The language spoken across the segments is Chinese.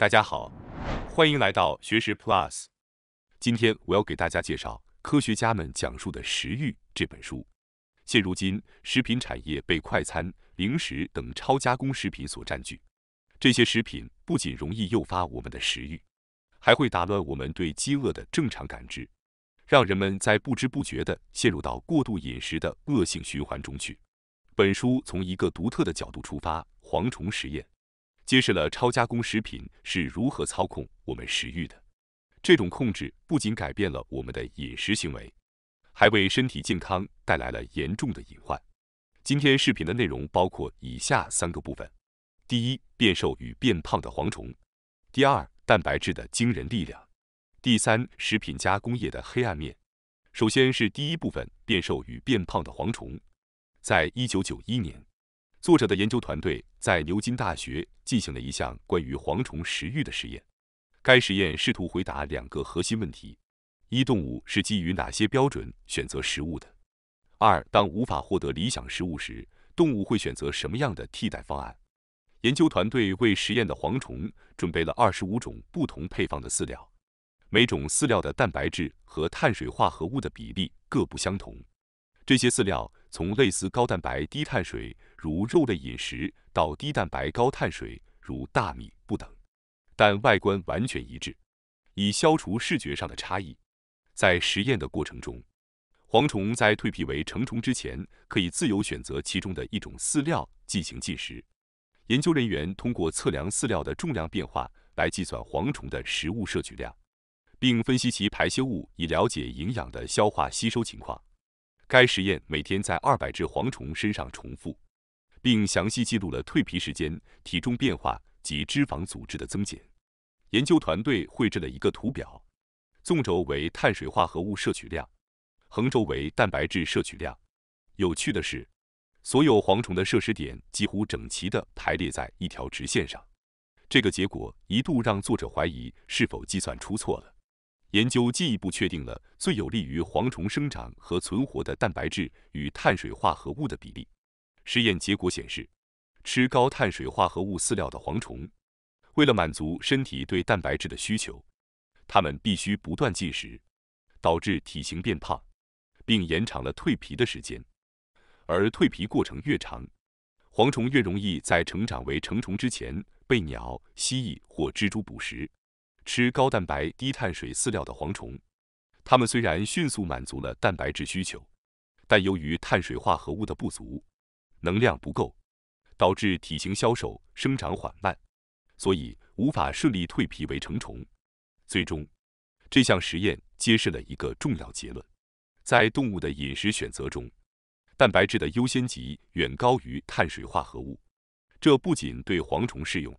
大家好，欢迎来到学识 Plus。今天我要给大家介绍科学家们讲述的《食欲》这本书。现如今，食品产业被快餐、零食等超加工食品所占据。这些食品不仅容易诱发我们的食欲，还会打乱我们对饥饿的正常感知，让人们在不知不觉地陷入到过度饮食的恶性循环中去。本书从一个独特的角度出发，蝗虫实验，揭示了超加工食品是如何操控我们食欲的。这种控制不仅改变了我们的饮食行为，还为身体健康带来了严重的隐患。今天视频的内容包括以下三个部分：第一，变瘦与变胖的蝗虫；第二，蛋白质的惊人力量；第三，食品加工业的黑暗面。首先是第一部分，变瘦与变胖的蝗虫。在一九九一年，作者的研究团队在牛津大学进行了一项关于蝗虫食欲的实验。该实验试图回答两个核心问题：一、动物是基于哪些标准选择食物的；二、当无法获得理想食物时，动物会选择什么样的替代方案？研究团队为实验的蝗虫准备了二十五种不同配方的饲料，每种饲料的蛋白质和碳水化合物的比例各不相同。这些饲料从类似高蛋白低碳水如肉类饮食到低蛋白高碳水如大米不等。但外观完全一致，以消除视觉上的差异。在实验的过程中，蝗虫在蜕皮为成虫之前，可以自由选择其中的一种饲料进行进食。研究人员通过测量饲料的重量变化来计算蝗虫的食物摄取量，并分析其排泄物，以了解营养的消化吸收情况。该实验每天在二百只蝗虫身上重复，并详细记录了蜕皮时间、体重变化及脂肪组织的增减。研究团队绘制了一个图表，纵轴为碳水化合物摄取量，横轴为蛋白质摄取量。有趣的是，所有蝗虫的摄食点几乎整齐地排列在一条直线上。这个结果一度让作者怀疑是否计算出错了。研究进一步确定了最有利于蝗虫生长和存活的蛋白质与碳水化合物的比例。实验结果显示，吃高碳水化合物饲料的蝗虫。为了满足身体对蛋白质的需求，它们必须不断进食，导致体型变胖，并延长了蜕皮的时间。而蜕皮过程越长，蝗虫越容易在成长为成虫之前被鸟、蜥蜴或蜘蛛捕食。吃高蛋白低碳水饲料的蝗虫，它们虽然迅速满足了蛋白质需求，但由于碳水化合物的不足，能量不够，导致体型消瘦、生长缓慢。所以无法顺利蜕皮为成虫。最终，这项实验揭示了一个重要结论：在动物的饮食选择中，蛋白质的优先级远高于碳水化合物。这不仅对蝗虫适用，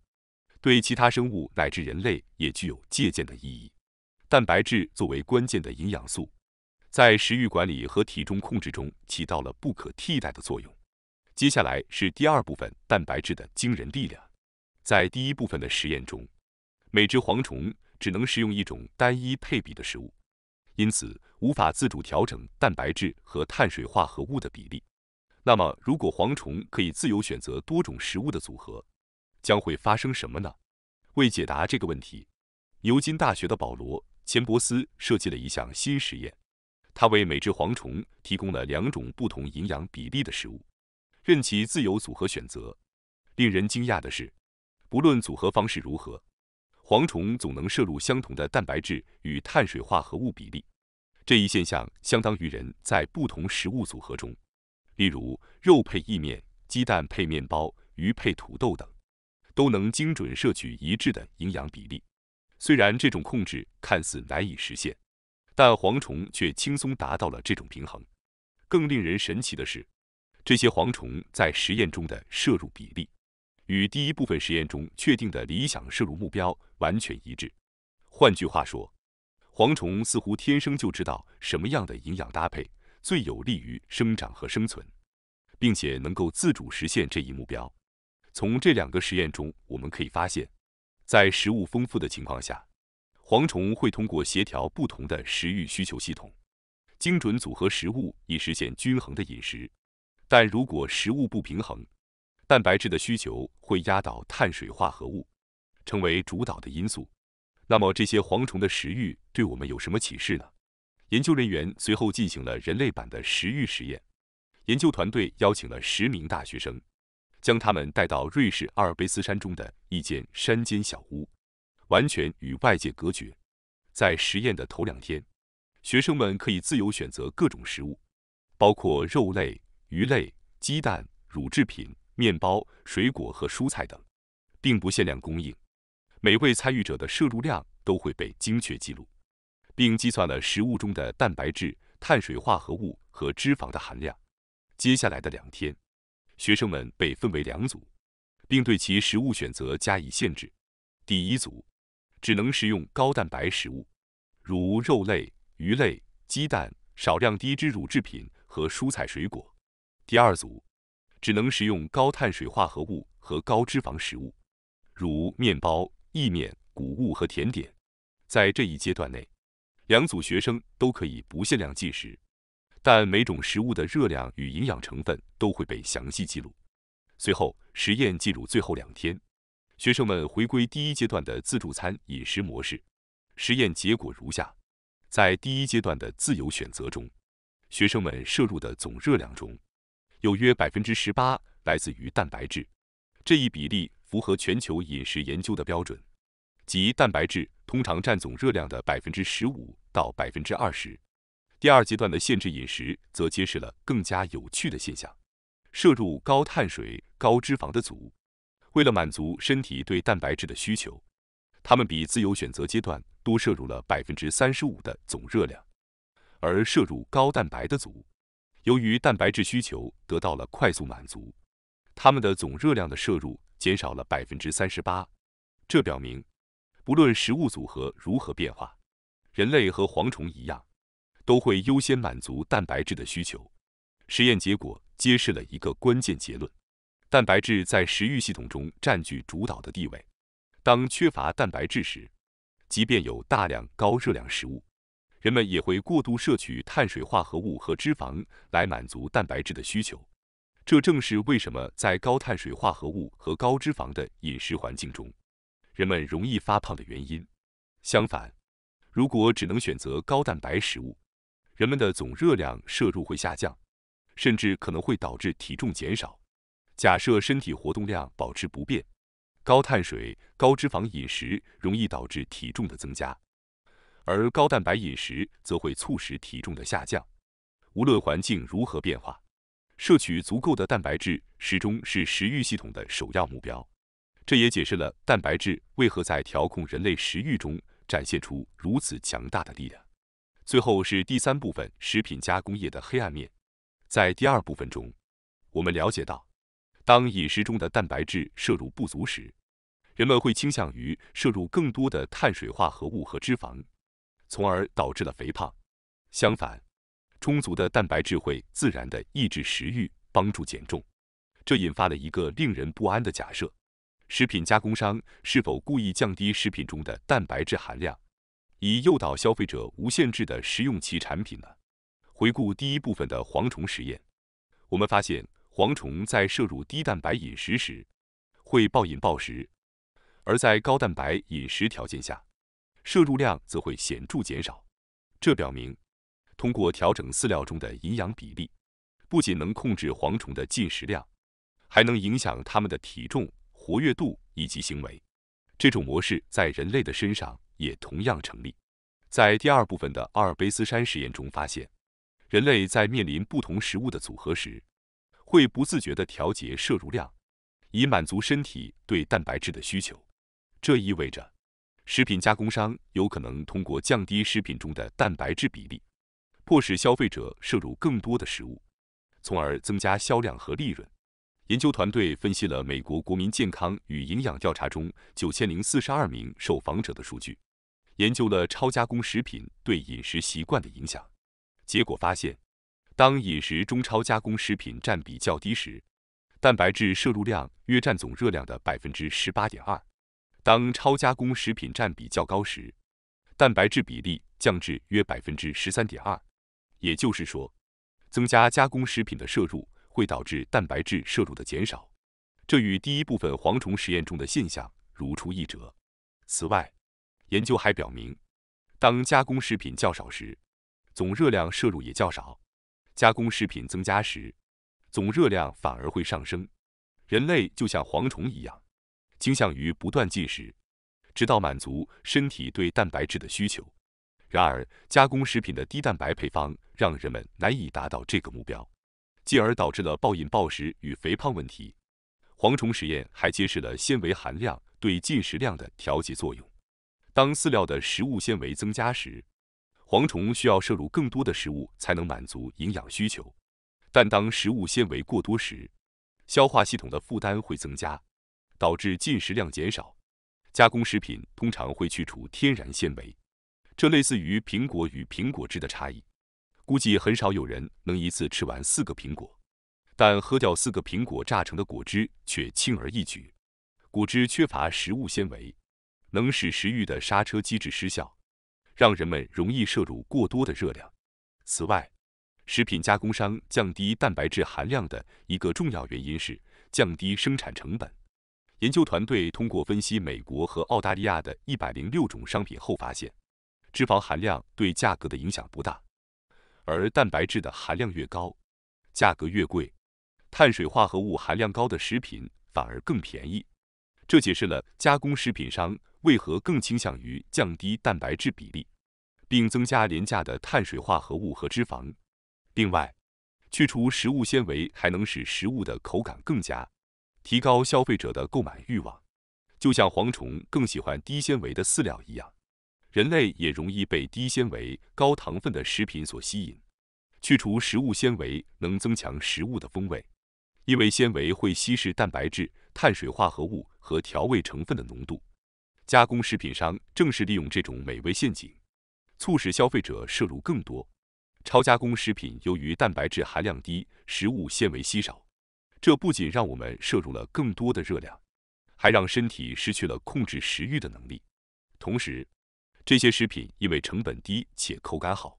对其他生物乃至人类也具有借鉴的意义。蛋白质作为关键的营养素，在食欲管理和体重控制中起到了不可替代的作用。接下来是第二部分：蛋白质的惊人力量。在第一部分的实验中，每只蝗虫只能食用一种单一配比的食物，因此无法自主调整蛋白质和碳水化合物的比例。那么，如果蝗虫可以自由选择多种食物的组合，将会发生什么呢？为解答这个问题，牛津大学的保罗·钱伯斯设计了一项新实验。他为每只蝗虫提供了两种不同营养比例的食物，任其自由组合选择。令人惊讶的是。不论组合方式如何，蝗虫总能摄入相同的蛋白质与碳水化合物比例。这一现象相当于人在不同食物组合中，例如肉配意面、鸡蛋配面包、鱼配土豆等，都能精准摄取一致的营养比例。虽然这种控制看似难以实现，但蝗虫却轻松达到了这种平衡。更令人神奇的是，这些蝗虫在实验中的摄入比例。与第一部分实验中确定的理想摄入目标完全一致。换句话说，蝗虫似乎天生就知道什么样的营养搭配最有利于生长和生存，并且能够自主实现这一目标。从这两个实验中，我们可以发现，在食物丰富的情况下，蝗虫会通过协调不同的食欲需求系统，精准组合食物以实现均衡的饮食。但如果食物不平衡，蛋白质的需求会压倒碳水化合物，成为主导的因素。那么这些蝗虫的食欲对我们有什么启示呢？研究人员随后进行了人类版的食欲实验。研究团队邀请了十名大学生，将他们带到瑞士阿尔卑斯山中的一间山间小屋，完全与外界隔绝。在实验的头两天，学生们可以自由选择各种食物，包括肉类、鱼类、鸡蛋、乳制品、面包、水果和蔬菜等，并不限量供应。每位参与者的摄入量都会被精确记录，并计算了食物中的蛋白质、碳水化合物和脂肪的含量。接下来的两天，学生们被分为两组，并对其食物选择加以限制。第一组只能食用高蛋白食物，如肉类、鱼类、鸡蛋、少量低脂乳制品和蔬菜水果。第二组只能食用高碳水化合物和高脂肪食物，如面包。意面、谷物和甜点，在这一阶段内，两组学生都可以不限量进食，但每种食物的热量与营养成分都会被详细记录。随后，实验进入最后两天，学生们回归第一阶段的自助餐饮食模式。实验结果如下：在第一阶段的自由选择中，学生们摄入的总热量中，有约百分之十八来自于蛋白质，这一比例。符合全球饮食研究的标准，即蛋白质通常占总热量的百分之十五到百分之二十。第二阶段的限制饮食则揭示了更加有趣的现象：摄入高碳水、高脂肪的组，为了满足身体对蛋白质的需求，他们比自由选择阶段多摄入了百分之三十五的总热量；而摄入高蛋白的组，由于蛋白质需求得到了快速满足，他们的总热量的摄入。减少了百分之三十八，这表明，不论食物组合如何变化，人类和蝗虫一样，都会优先满足蛋白质的需求。实验结果揭示了一个关键结论：蛋白质在食欲系统中占据主导的地位。当缺乏蛋白质时，即便有大量高热量食物，人们也会过度摄取碳水化合物和脂肪来满足蛋白质的需求。这正是为什么在高碳水化合物和高脂肪的饮食环境中，人们容易发胖的原因。相反，如果只能选择高蛋白食物，人们的总热量摄入会下降，甚至可能会导致体重减少。假设身体活动量保持不变，高碳水、高脂肪饮食容易导致体重的增加，而高蛋白饮食则会促使体重的下降。无论环境如何变化。摄取足够的蛋白质始终是食欲系统的首要目标，这也解释了蛋白质为何在调控人类食欲中展现出如此强大的力量。最后是第三部分：食品加工业的黑暗面。在第二部分中，我们了解到，当饮食中的蛋白质摄入不足时，人们会倾向于摄入更多的碳水化合物和脂肪，从而导致了肥胖。相反，充足的蛋白质会自然地抑制食欲，帮助减重。这引发了一个令人不安的假设：食品加工商是否故意降低食品中的蛋白质含量，以诱导消费者无限制地食用其产品呢？回顾第一部分的蝗虫实验，我们发现蝗虫在摄入低蛋白饮食时会暴饮暴食，而在高蛋白饮食条件下，摄入量则会显著减少。这表明。通过调整饲料中的营养比例，不仅能控制蝗虫的进食量，还能影响它们的体重、活跃度以及行为。这种模式在人类的身上也同样成立。在第二部分的阿尔卑斯山实验中发现，人类在面临不同食物的组合时，会不自觉地调节摄入量，以满足身体对蛋白质的需求。这意味着，食品加工商有可能通过降低食品中的蛋白质比例。迫使消费者摄入更多的食物，从而增加销量和利润。研究团队分析了美国国民健康与营养调查中九千零四十二名受访者的数据，研究了超加工食品对饮食习惯的影响。结果发现，当饮食中超加工食品占比较低时，蛋白质摄入量约占总热量的百分之十八点二；当超加工食品占比较高时，蛋白质比例降至约百分之十三点二。也就是说，增加加工食品的摄入会导致蛋白质摄入的减少，这与第一部分蝗虫实验中的现象如出一辙。此外，研究还表明，当加工食品较少时，总热量摄入也较少；加工食品增加时，总热量反而会上升。人类就像蝗虫一样，倾向于不断进食，直到满足身体对蛋白质的需求。然而，加工食品的低蛋白配方让人们难以达到这个目标，进而导致了暴饮暴食与肥胖问题。蝗虫实验还揭示了纤维含量对进食量的调节作用。当饲料的食物纤维增加时，蝗虫需要摄入更多的食物才能满足营养需求。但当食物纤维过多时，消化系统的负担会增加，导致进食量减少。加工食品通常会去除天然纤维。这类似于苹果与苹果汁的差异，估计很少有人能一次吃完四个苹果，但喝掉四个苹果榨成的果汁却轻而易举。果汁缺乏食物纤维，能使食欲的刹车机制失效，让人们容易摄入过多的热量。此外，食品加工商降低蛋白质含量的一个重要原因是降低生产成本。研究团队通过分析美国和澳大利亚的一百零六种商品后发现。脂肪含量对价格的影响不大，而蛋白质的含量越高，价格越贵。碳水化合物含量高的食品反而更便宜，这解释了加工食品商为何更倾向于降低蛋白质比例，并增加廉价的碳水化合物和脂肪。另外，去除食物纤维还能使食物的口感更佳，提高消费者的购买欲望。就像蝗虫更喜欢低纤维的饲料一样。人类也容易被低纤维、高糖分的食品所吸引。去除食物纤维能增强食物的风味，因为纤维会稀释蛋白质、碳水化合物和调味成分的浓度。加工食品商正是利用这种美味陷阱，促使消费者摄入更多超加工食品。由于蛋白质含量低，食物纤维稀少，这不仅让我们摄入了更多的热量，还让身体失去了控制食欲的能力。同时，这些食品因为成本低且口感好，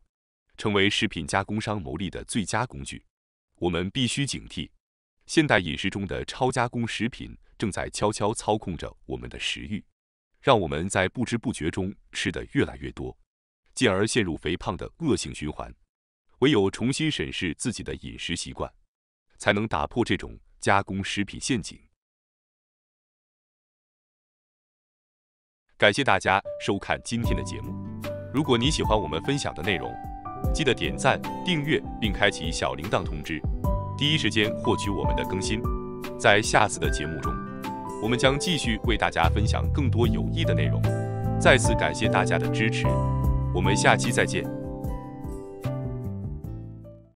成为食品加工商牟利的最佳工具。我们必须警惕，现代饮食中的超加工食品正在悄悄操控着我们的食欲，让我们在不知不觉中吃得越来越多，进而陷入肥胖的恶性循环。唯有重新审视自己的饮食习惯，才能打破这种加工食品陷阱。感谢大家收看今天的节目。如果你喜欢我们分享的内容，记得点赞、订阅并开启小铃铛通知，第一时间获取我们的更新。在下次的节目中，我们将继续为大家分享更多有益的内容。再次感谢大家的支持，我们下期再见。